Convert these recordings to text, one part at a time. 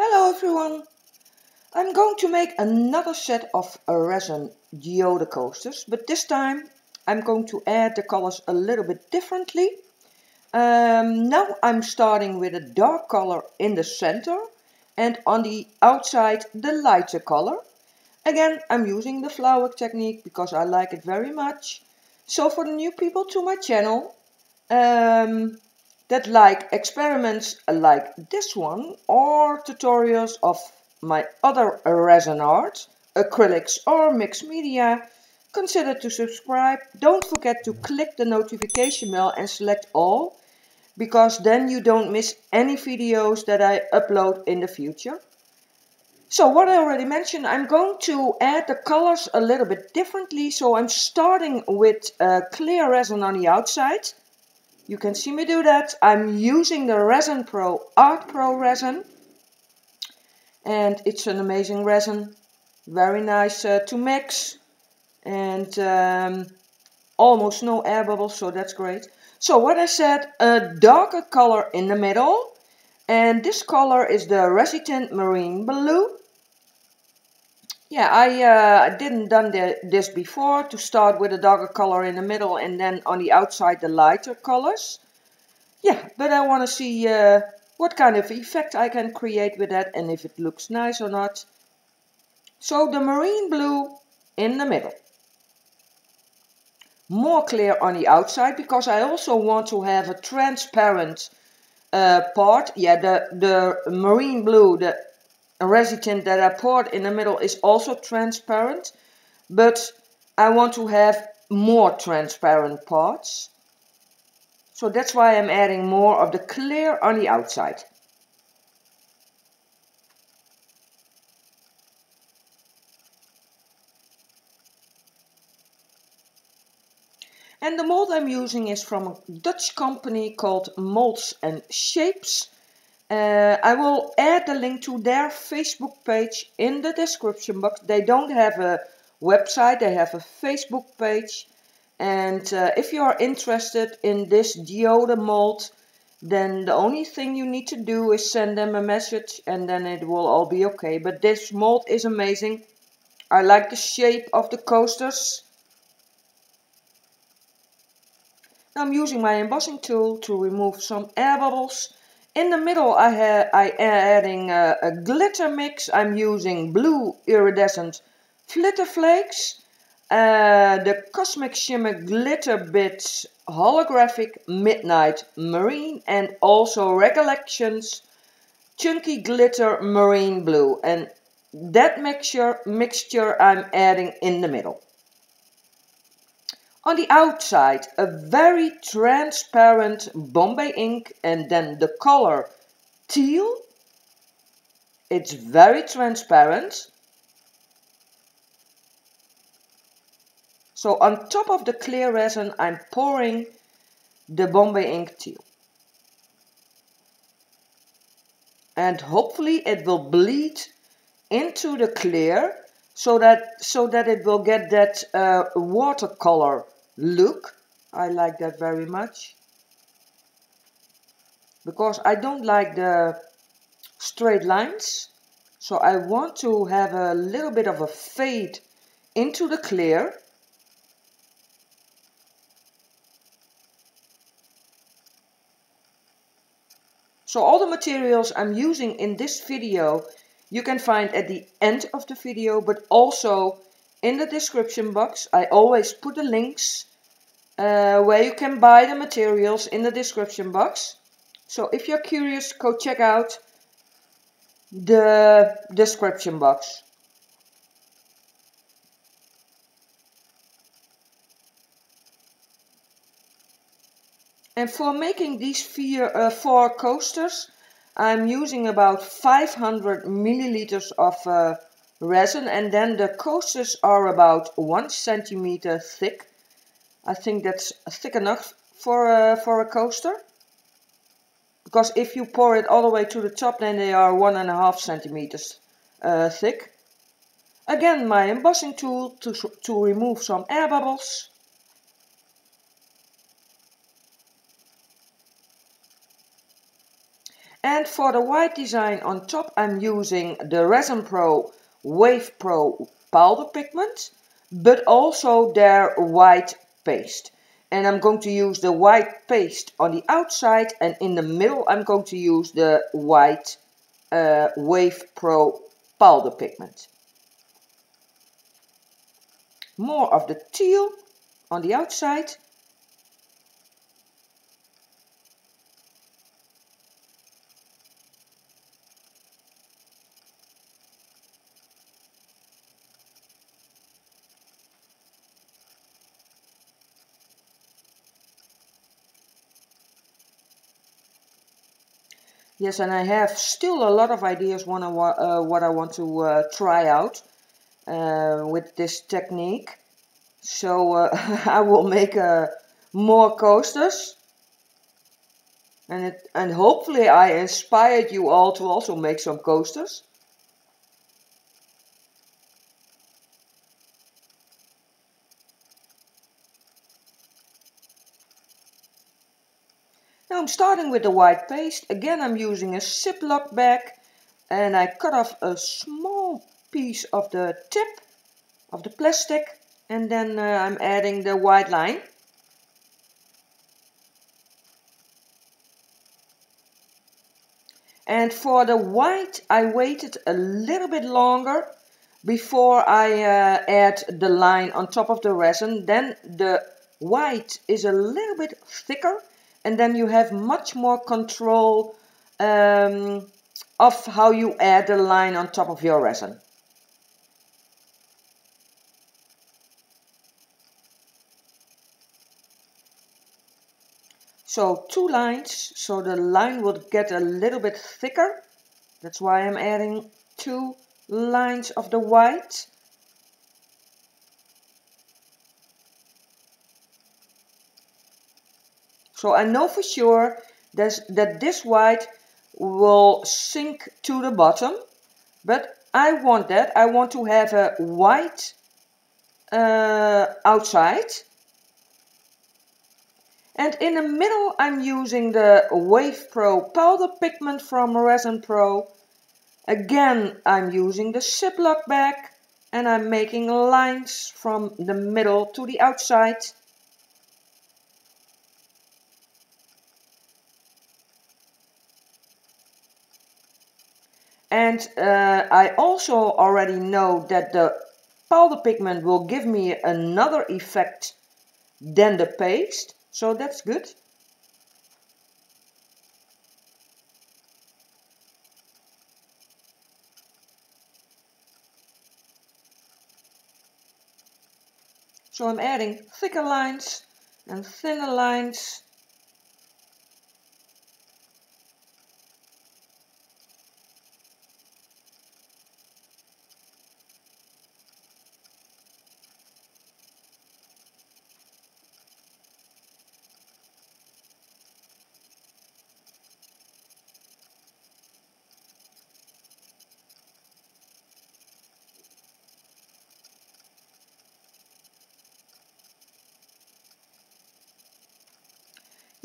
Hello everyone! I'm going to make another set of resin geode coasters, but this time I'm going to add the colors a little bit differently. Um, now I'm starting with a dark color in the center and on the outside the lighter color. Again, I'm using the flower technique because I like it very much. So for the new people to my channel, um, that like experiments like this one or tutorials of my other resin art, acrylics or mixed media, consider to subscribe. Don't forget to click the notification bell and select all because then you don't miss any videos that I upload in the future. So what I already mentioned, I'm going to add the colors a little bit differently. So I'm starting with uh, clear resin on the outside you can see me do that. I'm using the Resin Pro Art Pro resin. And it's an amazing resin. Very nice uh, to mix. And um, almost no air bubbles, so that's great. So what I said, a darker color in the middle. And this color is the Resitint Marine Blue. Yeah, I uh, didn't done the, this before to start with a darker color in the middle and then on the outside the lighter colors. Yeah, but I want to see uh, what kind of effect I can create with that and if it looks nice or not. So the marine blue in the middle. More clear on the outside because I also want to have a transparent uh, part. Yeah, the, the marine blue, the Resitint that I poured in the middle is also transparent, but I want to have more transparent parts. So that's why I'm adding more of the clear on the outside. And the mold I'm using is from a Dutch company called Molds and Shapes. Uh, I will add the link to their Facebook page in the description box. They don't have a website, they have a Facebook page. And uh, if you are interested in this geode mold, then the only thing you need to do is send them a message and then it will all be okay. But this mold is amazing. I like the shape of the coasters. I'm using my embossing tool to remove some air bubbles in the middle I, have I adding a, a, glitter mix. I'm using blue iridescent flitter flakes. Uh, the Cosmic Shimmer Glitter Bits Holographic Midnight Marine and also Recollections Chunky Glitter Marine Blue. And that mixture, mixture I'm adding in the middle. On the outside, a very transparent Bombay ink and then the color teal. It's very transparent. So on top of the clear resin, I'm pouring the Bombay ink teal. And hopefully it will bleed into the clear so that so that it will get that uh, watercolor look. I like that very much. Because I don't like the straight lines. So I want to have a little bit of a fade into the clear. So all the materials I'm using in this video you can find at the end of the video, but also in the description box. I always put the links uh, where you can buy the materials in the description box. So if you're curious, go check out the description box. And for making these four, uh, four coasters, I'm using about 500 milliliters of uh, resin and then the coasters are about one centimeter thick. I think that's thick enough for a, for a coaster. Because if you pour it all the way to the top, then they are one and a half centimeters uh, thick. Again, my embossing tool to, to remove some air bubbles. And for the white design on top I'm using the Resin Pro Wave Pro powder pigment, but also their white paste. And I'm going to use the white paste on the outside and in the middle I'm going to use the white uh, Wave Pro powder pigment. More of the teal on the outside Yes, and I have still a lot of ideas uh, what I want to uh, try out uh, with this technique. So uh, I will make uh, more coasters. And, it, and hopefully I inspired you all to also make some coasters. Now I'm starting with the white paste. Again I'm using a Ziploc bag and I cut off a small piece of the tip of the plastic and then uh, I'm adding the white line. And for the white I waited a little bit longer before I uh, add the line on top of the resin. Then the white is a little bit thicker and then you have much more control um, of how you add a line on top of your resin. So two lines, so the line would get a little bit thicker. That's why I'm adding two lines of the white. So I know for sure that this white will sink to the bottom, but I want that. I want to have a white uh, outside. And in the middle I'm using the Wave Pro powder pigment from Resin Pro. Again I'm using the Ziploc bag and I'm making lines from the middle to the outside. And uh, I also already know that the powder pigment will give me another effect than the paste. So that's good. So I'm adding thicker lines and thinner lines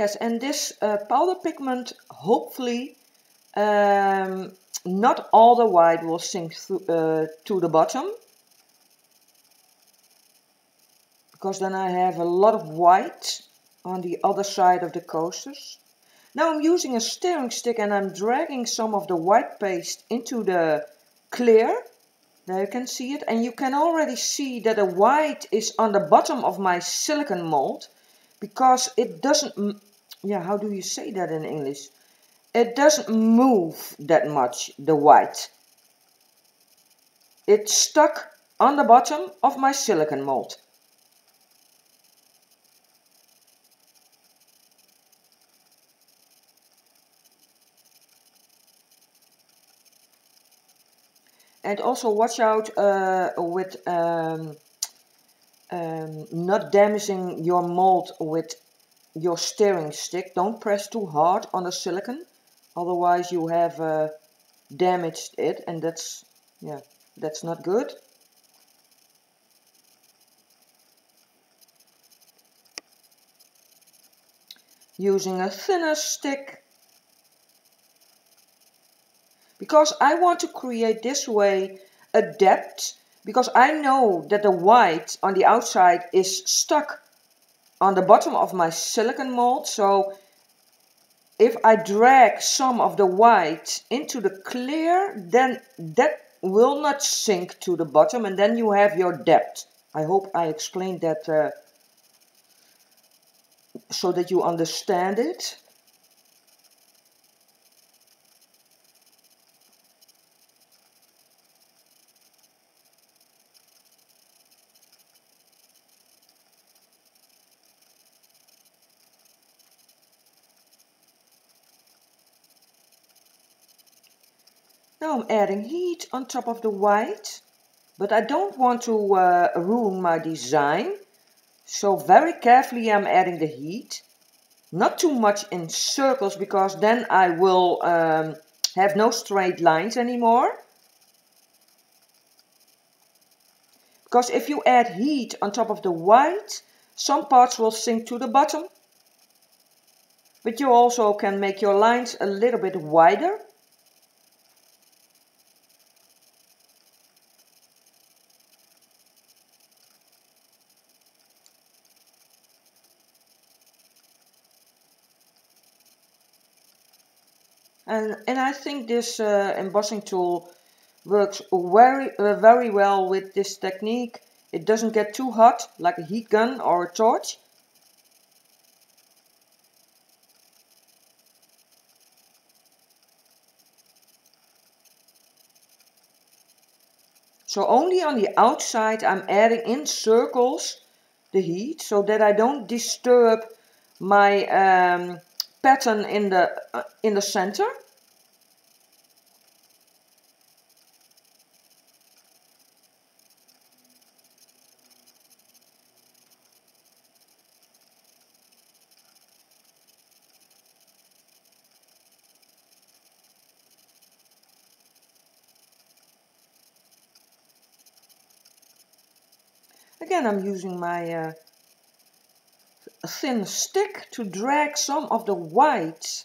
Yes, and this uh, powder pigment, hopefully, um, not all the white will sink through, uh, to the bottom. Because then I have a lot of white on the other side of the coasters. Now I'm using a stirring stick and I'm dragging some of the white paste into the clear. There you can see it. And you can already see that the white is on the bottom of my silicon mold because it doesn't yeah, how do you say that in English? It doesn't move that much, the white. It's stuck on the bottom of my silicon mold. And also watch out uh, with um, um, not damaging your mold with your steering stick. Don't press too hard on the silicon, otherwise you have uh, damaged it and that's, yeah, that's not good. Using a thinner stick because I want to create this way a depth because I know that the white on the outside is stuck on the bottom of my silicon mold so if I drag some of the white into the clear then that will not sink to the bottom and then you have your depth. I hope I explained that uh, so that you understand it. Now I'm adding heat on top of the white, but I don't want to uh, ruin my design. So very carefully I'm adding the heat. Not too much in circles because then I will um, have no straight lines anymore. Because if you add heat on top of the white, some parts will sink to the bottom. But you also can make your lines a little bit wider and and I think this uh, embossing tool works very uh, very well with this technique. It doesn't get too hot like a heat gun or a torch. So only on the outside I'm adding in circles the heat so that I don't disturb my um, pattern in the uh, in the center. Again, I'm using my uh, thin stick to drag some of the white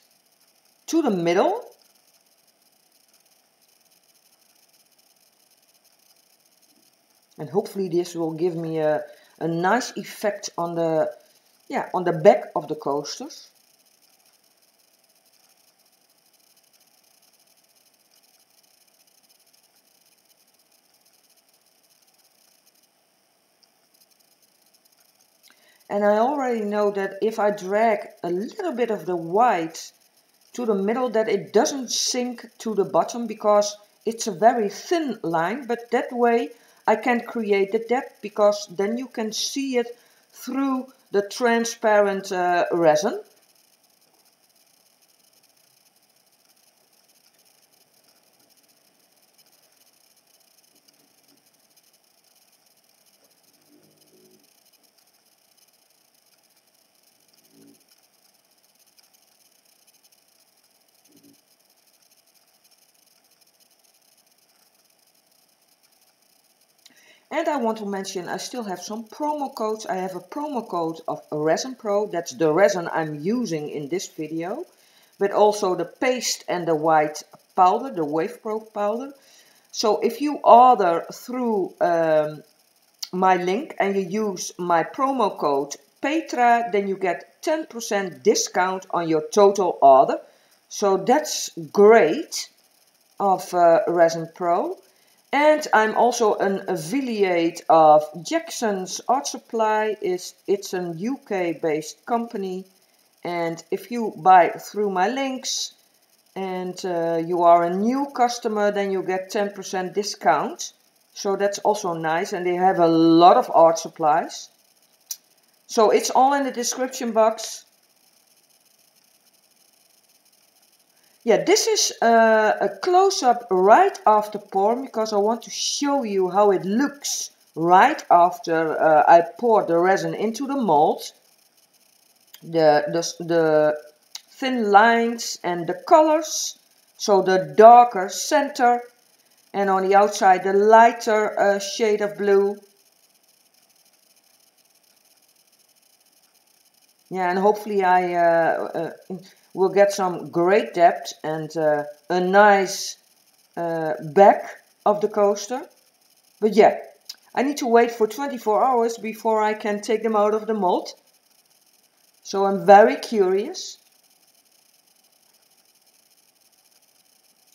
to the middle. And hopefully this will give me a, a nice effect on the, yeah, on the back of the coasters. And I already know that if I drag a little bit of the white to the middle that it doesn't sink to the bottom because it's a very thin line but that way I can create the depth because then you can see it through the transparent uh, resin. And I want to mention I still have some promo codes. I have a promo code of Resin Pro. That's the resin I'm using in this video. But also the paste and the white powder, the Wave Pro powder. So if you order through um, my link and you use my promo code Petra, then you get 10% discount on your total order. So that's great of uh, Resin Pro. And I'm also an affiliate of Jackson's Art Supply. It's, it's an UK based company. And if you buy through my links and uh, you are a new customer, then you get 10% discount. So that's also nice. And they have a lot of art supplies. So it's all in the description box. Yeah, this is uh, a close-up right after pour because I want to show you how it looks right after uh, I pour the resin into the mold. The, the, the thin lines and the colors. So the darker center and on the outside the lighter uh, shade of blue. Yeah, and hopefully I uh, uh, will get some great depth and uh, a nice uh, back of the coaster. But yeah, I need to wait for 24 hours before I can take them out of the mold. So I'm very curious.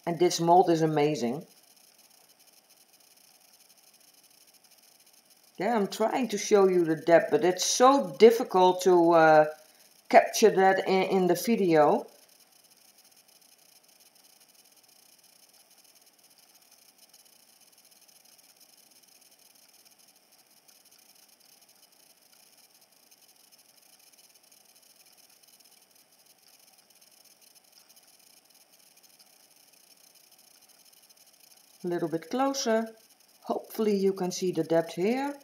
And this mold is amazing. Yeah, I'm trying to show you the depth, but it's so difficult to uh, capture that in, in the video. A little bit closer. Hopefully you can see the depth here.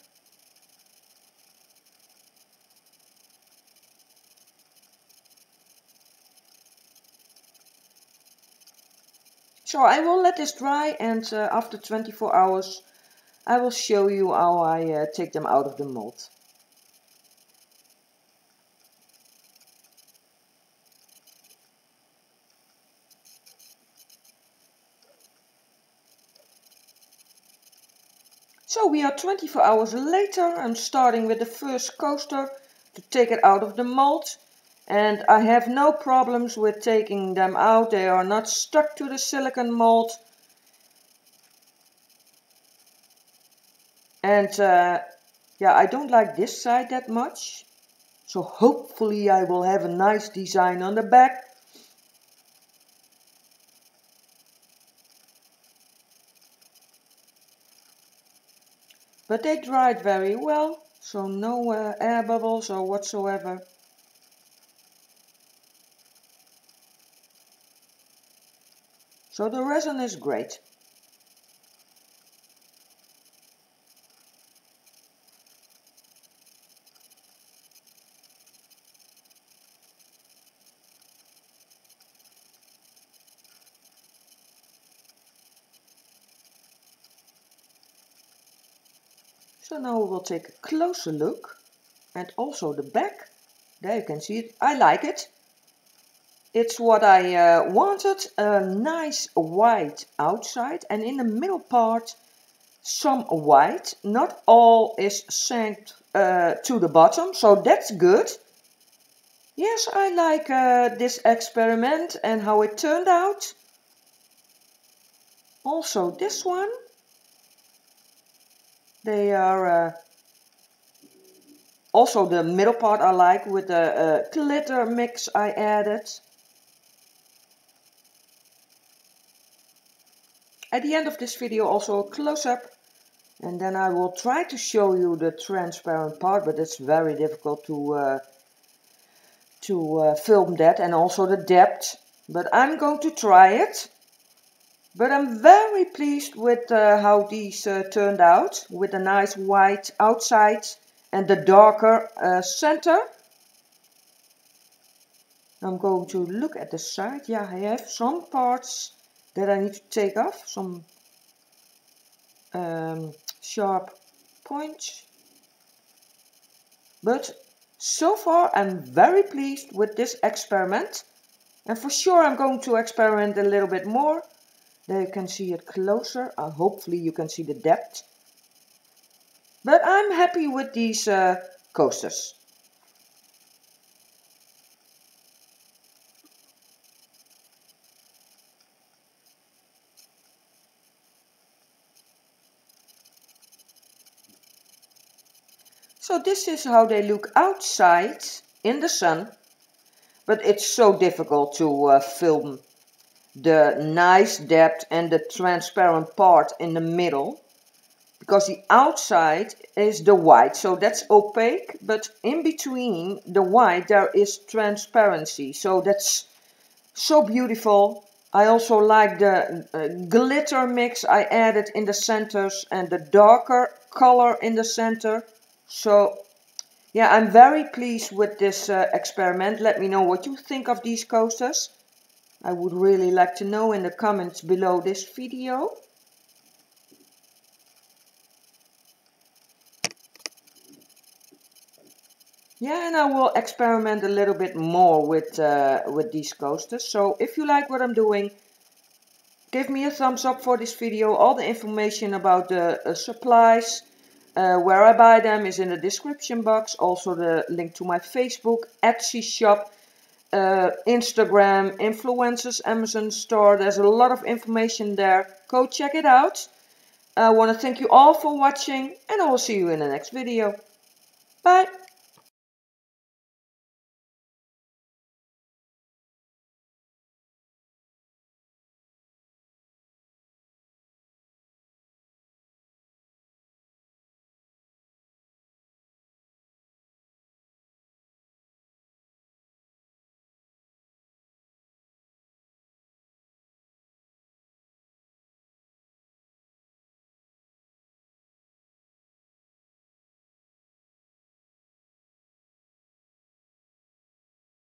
So I will let this dry and uh, after 24 hours I will show you how I uh, take them out of the mold. So we are 24 hours later. I'm starting with the first coaster to take it out of the mold. And I have no problems with taking them out. They are not stuck to the silicon mold. And uh, yeah, I don't like this side that much. So hopefully I will have a nice design on the back. But they dried very well, so no uh, air bubbles or whatsoever. So the resin is great. So now we will take a closer look and also the back. There you can see it. I like it. It's what I uh, wanted, a nice white outside and in the middle part some white. Not all is sank uh, to the bottom, so that's good. Yes, I like uh, this experiment and how it turned out. Also this one. They are uh, also the middle part I like with the uh, glitter mix I added. At the end of this video also a close-up and then I will try to show you the transparent part but it's very difficult to uh, to uh, film that and also the depth but I'm going to try it. But I'm very pleased with uh, how these uh, turned out with a nice white outside and the darker uh, center. I'm going to look at the side. Yeah I have some parts that I need to take off some um, sharp points? But so far I'm very pleased with this experiment. And for sure I'm going to experiment a little bit more. There you can see it closer. Uh, hopefully you can see the depth. But I'm happy with these uh, coasters So this is how they look outside in the sun. But it's so difficult to uh, film the nice depth and the transparent part in the middle. Because the outside is the white, so that's opaque. But in between the white there is transparency. So that's so beautiful. I also like the uh, glitter mix I added in the centers and the darker color in the center. So yeah, I'm very pleased with this uh, experiment. Let me know what you think of these coasters. I would really like to know in the comments below this video. Yeah, and I will experiment a little bit more with, uh, with these coasters. So if you like what I'm doing, give me a thumbs up for this video. All the information about the uh, supplies, uh, where I buy them is in the description box. Also the link to my Facebook, Etsy shop, uh, Instagram, influencers, Amazon store. There's a lot of information there. Go check it out. I want to thank you all for watching and I will see you in the next video. Bye.